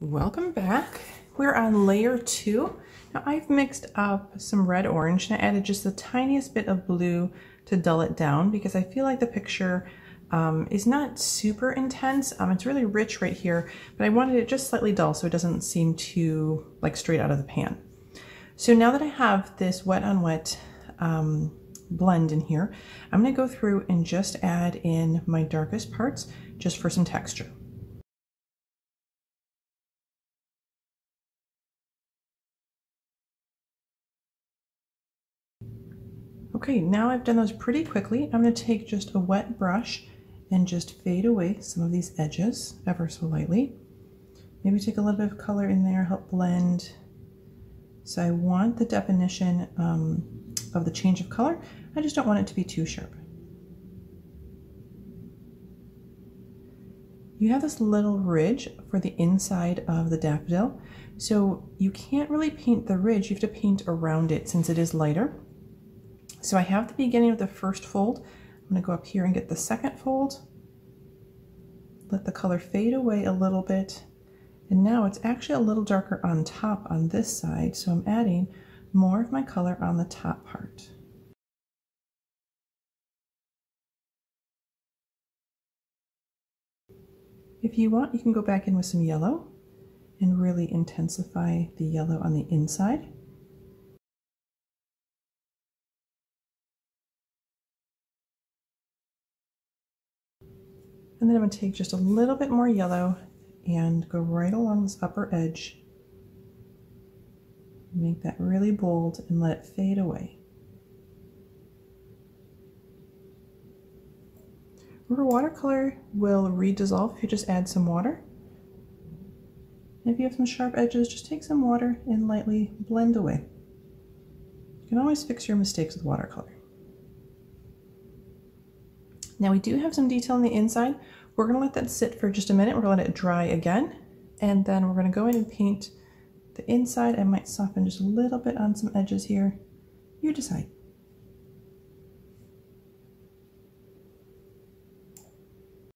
Welcome back. We're on layer two. Now I've mixed up some red orange and I added just the tiniest bit of blue to dull it down because I feel like the picture um, is not super intense. Um, it's really rich right here, but I wanted it just slightly dull so it doesn't seem too like straight out of the pan. So now that I have this wet on wet um, blend in here, I'm gonna go through and just add in my darkest parts just for some texture. Okay, now I've done those pretty quickly. I'm going to take just a wet brush and just fade away some of these edges ever so lightly. Maybe take a little bit of color in there, help blend. So I want the definition um, of the change of color. I just don't want it to be too sharp. You have this little ridge for the inside of the daffodil. So you can't really paint the ridge, you have to paint around it since it is lighter. So I have the beginning of the first fold. I'm going to go up here and get the second fold. Let the color fade away a little bit. And now it's actually a little darker on top on this side, so I'm adding more of my color on the top part. If you want, you can go back in with some yellow and really intensify the yellow on the inside. And then I'm going to take just a little bit more yellow and go right along this upper edge. Make that really bold and let it fade away. Remember, watercolor will re-dissolve if you just add some water. If you have some sharp edges, just take some water and lightly blend away. You can always fix your mistakes with watercolor. Now we do have some detail on the inside. We're gonna let that sit for just a minute. We're gonna let it dry again. And then we're gonna go in and paint the inside. I might soften just a little bit on some edges here. You decide.